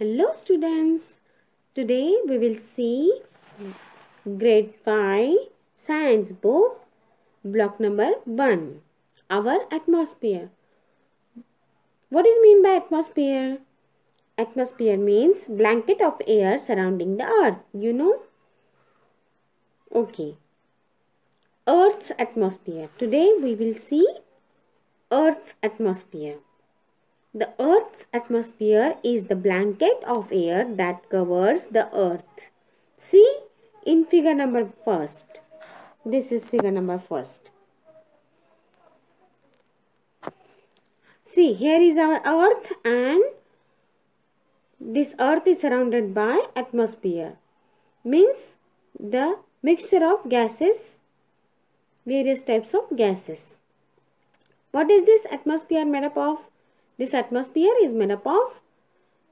Hello students. Today we will see grade 5 science book block number 1 our atmosphere. What is mean by atmosphere? Atmosphere means blanket of air surrounding the earth. You know? Okay. Earth's atmosphere. Today we will see Earth's atmosphere. The Earth's atmosphere is the blanket of air that covers the Earth. See in figure number first. This is figure number first. See here is our Earth and this Earth is surrounded by atmosphere. Means the mixture of gases, various types of gases. What is this atmosphere made up of? This atmosphere is made up of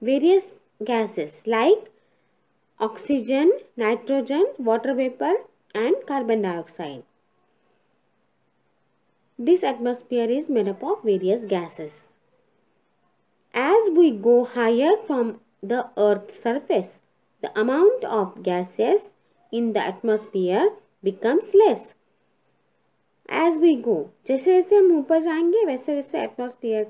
various gases like oxygen, nitrogen, water vapor and carbon dioxide. This atmosphere is made up of various gases. As we go higher from the earth's surface, the amount of gases in the atmosphere becomes less. As we go, जैसे जैसे हम ऊपर जाएँगे वैसे वैसे atmosphere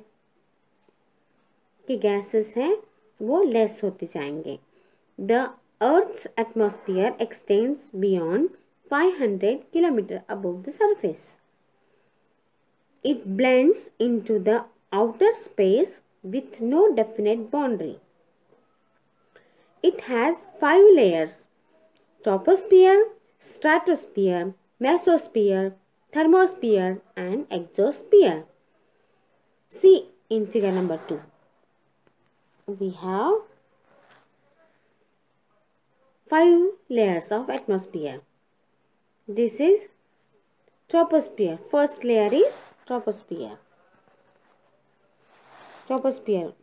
के gases हैं, वो लेस होते जाएँगे। The earth's atmosphere extends beyond 500 kilometre above the surface it blends in to the outer space with no definite boundary it has five layers troposphere stratosphere mesosphere thermosphere and exosphere see in figure number two We have five layers of atmosphere. This is troposphere. First layer is troposphere. Troposphere.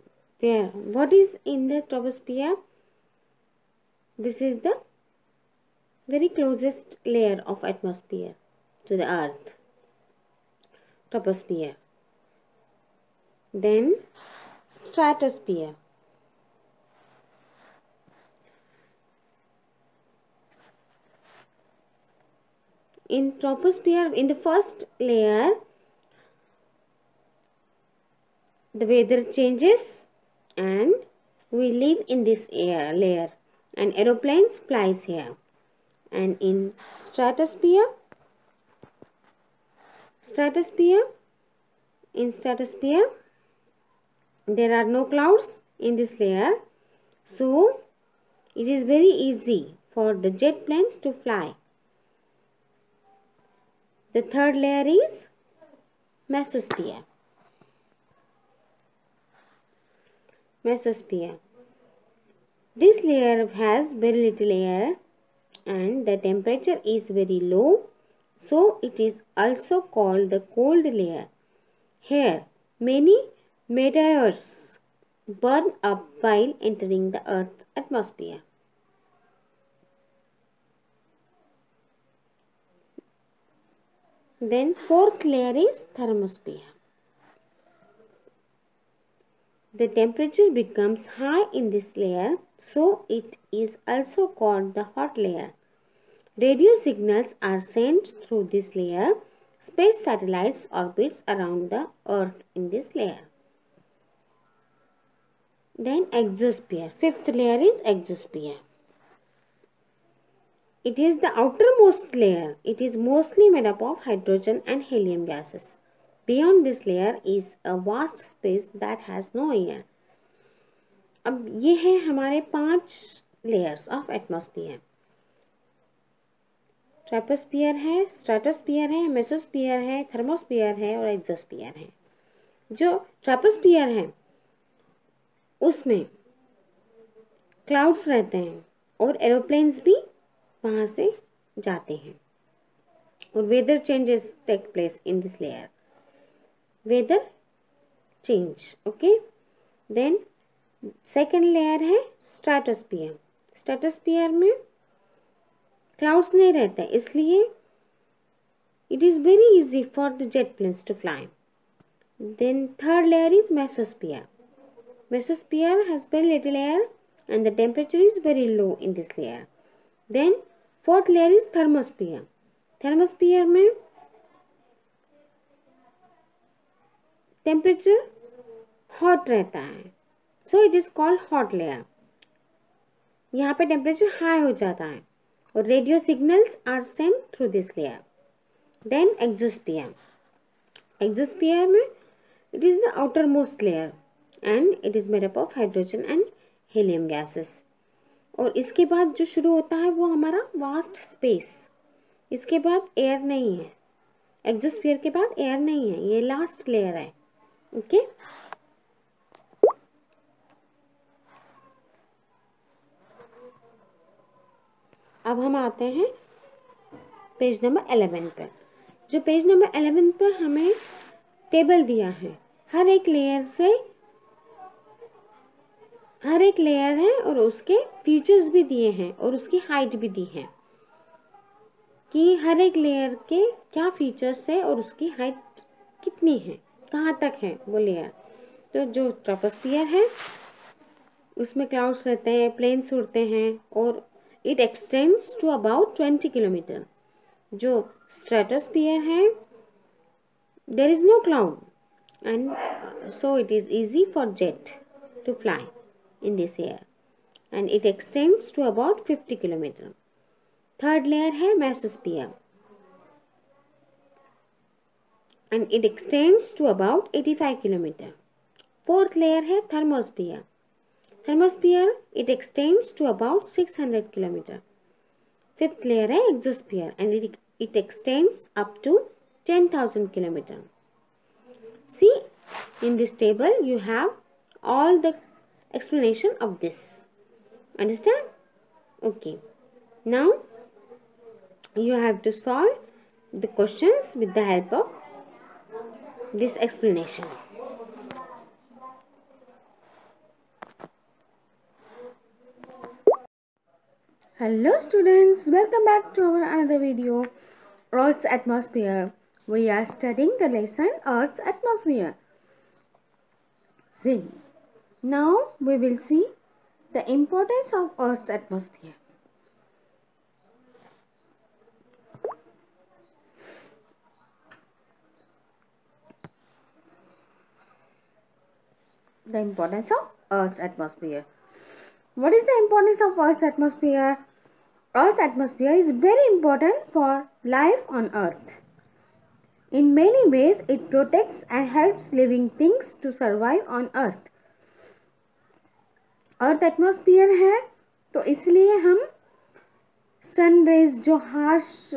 Where what is in the troposphere? This is the very closest layer of atmosphere to the earth. Troposphere. Then stratosphere in troposphere in the first layer the weather changes and we live in this air layer. And aeroplanes flies here. And in stratosphere stratosphere in stratosphere there are no clouds in this layer. So it is very easy for the jet planes to fly the third layer is mesosphere mesosphere. This layer has very little air and the temperature is very low so it is also called the cold layer. Here many meteors burn up while entering the earth's atmosphere. Then fourth layer is thermosphere. The temperature becomes high in this layer, so it is also called the hot layer. Radio signals are sent through this layer. Space satellites orbits around the earth in this layer. Then exosphere. Fifth layer is exosphere. It is the outermost layer. It is mostly made up of hydrogen and helium gases. Beyond this layer is a vast space that has no air. अब ये है हमारे पाँच layers of atmosphere ट्राइपोस्फियर है stratosphere है mesosphere है thermosphere है और एक्जोस्फियर है जो ट्राइपोस्फियर है उसमें क्लाउड्स रहते हैं और एरोप्लेन्स भी वहाँ से जाते हैं। और weather changes take place in this layer weather change okay then second layer है स्ट्रेटोस्पियर स्ट्रेटोस्पियर में क्लाउड्स नहीं रहते, इसलिए it is very easy for the jet planes to fly then third layer is mesosphere mesosphere has very little air and the temperature is very low in this layer then fourth layer is thermosphere. Thermosphere में temperature hot रहता है। So it is called hot layer यहाँ पे temperature high हो जाता है और radio signals are send through this layer then exosphere exosphere में it is the outer most layer and it is made up of hydrogen and helium gases और इसके बाद जो शुरू होता है वो हमारा वास्ट स्पेस इसके बाद एयर नहीं है. एक्जोस्फियर के बाद एयर नहीं है. ये लास्ट लेयर है. ओके? अब हम आते हैं पेज नंबर एलेवन पर. जो पेज नंबर एलेवन पर हमें टेबल दिया है, हर एक लेयर से हर एक लेयर है और उसके फीचर्स भी दिए हैं और उसकी हाइट भी दी है कि हर एक लेयर के क्या फीचर्स है और उसकी हाइट कितनी है, कहाँ तक है वो लेयर तो जो ट्रोपोस्फियर है, उसमें क्लाउड्स रहते हैं प्लेन्स उड़ते हैं और it extends to about twenty kilometre जो स्ट्रेटोस्फियर है there is no cloud and so it is easy for jet to fly in this air and it extends to about 50 kilometer. Third layer है mesosphere and it extends to about 85 kilometer. Fourth layer है thermosphere thermosphere it extends to about 600 kilometer fifth layer है exosphere and it, it extends up to 10000 kilometer see in this table you have all the explanation of this. Understand? Okay. Now you have to solve the questions with the help of this explanation. Hello students. Welcome back to our another video earth's atmosphere. We are studying the lesson earth's atmosphere. See now we will see the importance of earth's atmosphere the importance of earth's atmosphere what is the importance of earth's atmosphere Earth's atmosphere is very important for life on Earth. In many ways, it protects and helps living things to survive on Earth. Earth atmosphere है तो इसलिए हम sun rays जो harsh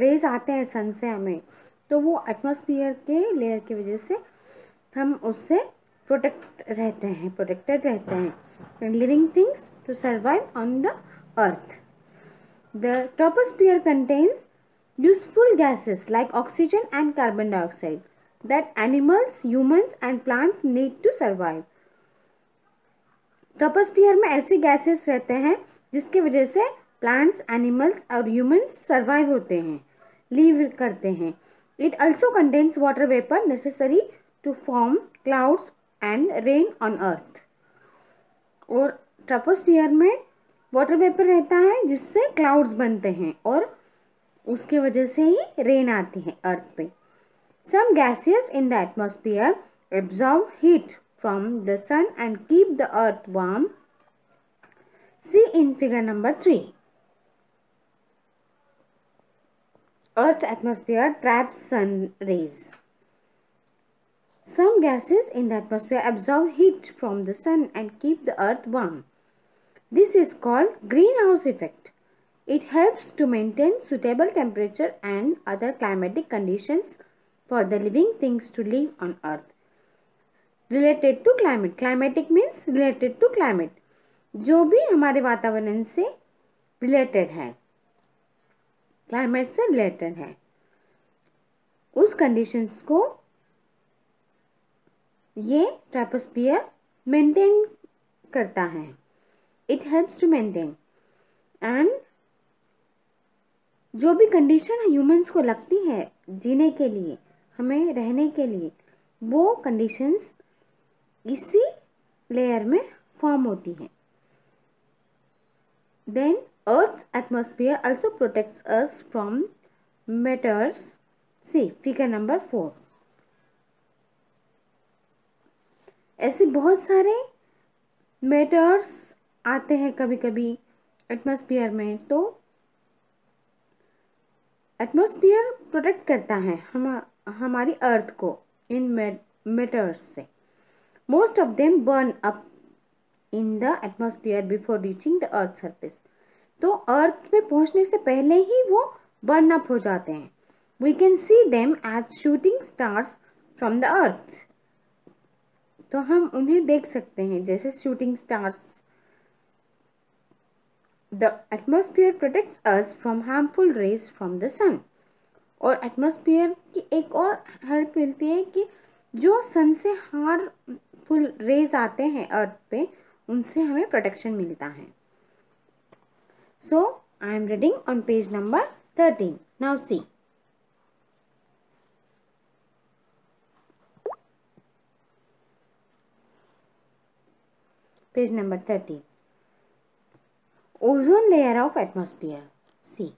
rays आते हैं सन से हमें तो वो एटमोसफियर के लेयर की वजह से हम उससे प्रोटेक्ट रहते हैं प्रोटेक्टेड रहते हैं and living things to survive on the earth the troposphere contains useful gases like oxygen and carbon dioxide that animals humans and plants need to survive troposphere में ऐसे गैसेस रहते हैं जिसकी वजह से प्लांट्स एनिमल्स और ह्यूमंस सर्वाइव होते हैं लीव करते हैं। It also contains water vapour necessary to form clouds and rain on earth और ट्रोपोस्फियर में वाटर वेपर रहता है जिससे क्लाउड्स बनते हैं और उसके वजह से ही रेन आती है अर्थ पे। Some gases in the atmosphere absorb heat from the sun and keep the earth warm. See in figure number 3. Earth's atmosphere traps sun rays. Some gases in the atmosphere absorb heat from the sun and keep the earth warm. This is called greenhouse effect. It helps to maintain suitable temperature and other climatic conditions for the living things to live on earth. Related to climate climatic means related to climate जो भी हमारे वातावरण से related है climate से related है, उस conditions को ये ट्राइपोस्फियर मेंटेन करता है। It helps to maintain and जो भी कंडीशन ह्यूमंस को लगती है जीने के लिए, हमें रहने के लिए, वो कंडीशंस इसी लेयर में फॉर्म होती हैं। Then earth atmosphere also protects us from meteors see figure number 4 ऐसे बहुत सारे मेटर्स आते हैं कभी कभी एटमॉस्फेयर में तो एटमॉस्फेयर प्रोटेक्ट करता है हम, हमारी अर्थ को इन मेटर्स से। Most of them burn up in the atmosphere before reaching the earth surface तो अर्थ पे पहुँचने से पहले ही वो बर्न अप हो जाते हैं। We can see them as shooting stars from the earth तो हम उन्हें देख सकते हैं जैसे shooting stars the atmosphere protects us from harmful rays from the sun और एटमोसफियर की एक और हेल्प मिलती है कि जो सन से हार फुल रेज आते हैं अर्थ पे, उनसे हमें प्रोटेक्शन मिलता है। So I am reading on page number thirteen now see page number thirteen ozone layer of atmosphere see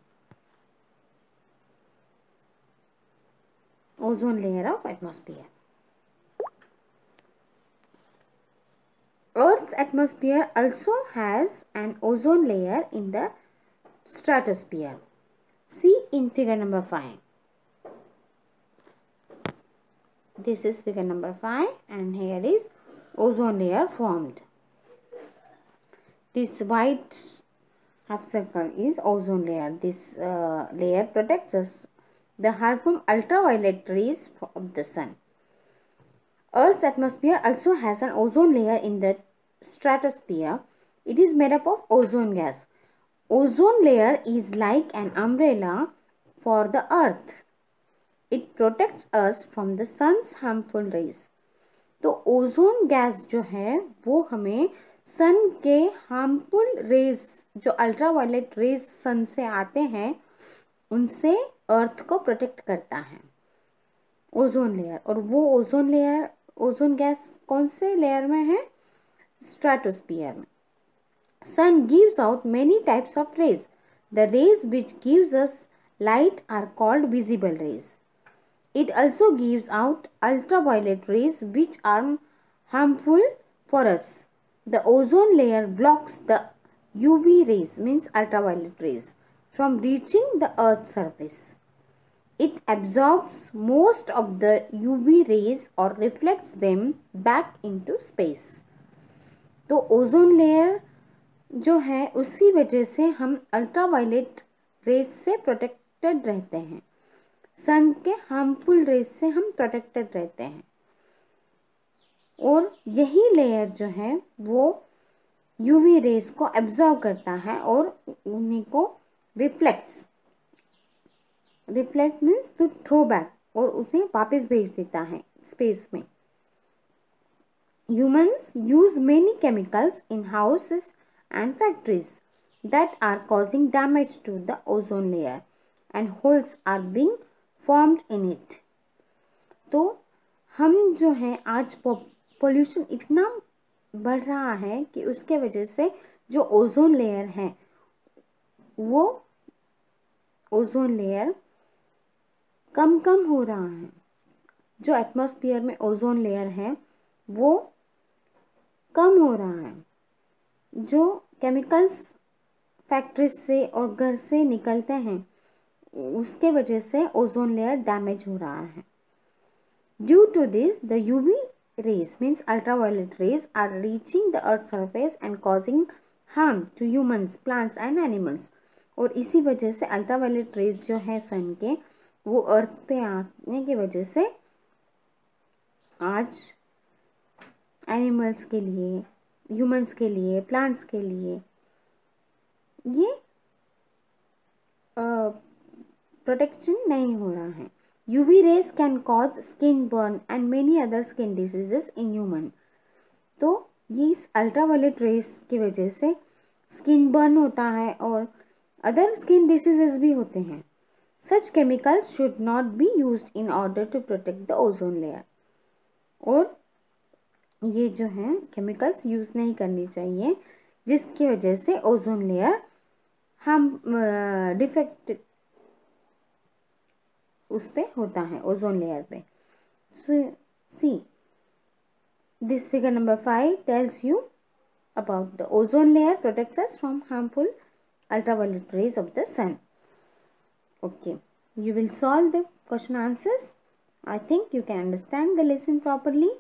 ozone layer of atmosphere earth's atmosphere also has an ozone layer in the stratosphere. See in figure number 5 this is figure number 5 and here is ozone layer formed. This white half circle is ozone layer. This uh, layer protects us. The harmful ultraviolet rays of the sun. Earth's atmosphere also has an ozone layer in the stratosphere it is made up of ozone gas ozone layer is like an umbrella for the earth it protects us from the sun's harmful rays तो ozone gas जो है वो हमें sun के harmful rays जो ultraviolet rays sun से आते हैं उनसे अर्थ को प्रोटेक्ट करता है ओजोन लेयर और वो ओजोन लेयर ओजोन गैस कौन से लेयर में है stratosphere. Sun gives out many types of rays. The rays which gives us light are called visible rays. It also gives out ultraviolet rays which are harmful for us. The ozone layer blocks the UV rays means ultraviolet rays from reaching the earth's surface. It absorbs most of the UV rays or reflects them back into space. तो ozone layer जो है, उसी वजह से हम ultraviolet rays से protected रहते हैं। सन के हार्मफुल रेस से हम प्रोटेक्टेड रहते हैं। और यही लेयर जो है, वो यूवी रेस को एब्जॉर्व करता है और उन्हीं को reflects reflect means to throw back और उसे वापस भेज देता है स्पेस में। Humans use many chemicals in houses and factories that are causing damage to the ozone layer and holes are being formed in it तो हम जो है, आज पोल्यूशन इतना बढ़ रहा है कि उसके वजह से जो ओजोन लेयर है, वो ओजोन लेयर कम कम हो रहा है। जो एटमॉस्फेयर में ओजोन लेयर है, वो कम हो रहा है, जो केमिकल्स फैक्ट्री से और घर से निकलते हैं, उसके वजह से ओजोन लेयर डैमेज हो रहा है। Due to this the UV rays means ultraviolet rays are reaching the earth surface and causing harm to humans, plants and animals. और इसी वजह से अल्ट्रावायलेट रेज जो है सन के, वो अर्थ पे आने की वजह से आज एनिमल्स के लिए, ह्यूमंस के लिए, प्लांट्स के लिए, ये प्रोटेक्शन नहीं हो रहा है। UV rays can cause skin burn and many other skin diseases in human. तो ये इस अल्ट्रावायलेट रेस की वजह से स्किन बर्न होता है और अदर स्किन डिसीजेज भी होते हैं। Such chemicals should not be use in order to protect the ozone layer. और ये जो हैं केमिकल्स यूज़ नहीं करनी चाहिए, जिसकी वजह से ओजोन लेयर हम डिफेक्ट उस पर होता है ओजोन लेयर पे। See this figure number five tells you about the ozone layer protectors from harmful ultraviolet rays of the sun okay you will solve the question answers I think you can understand the lesson properly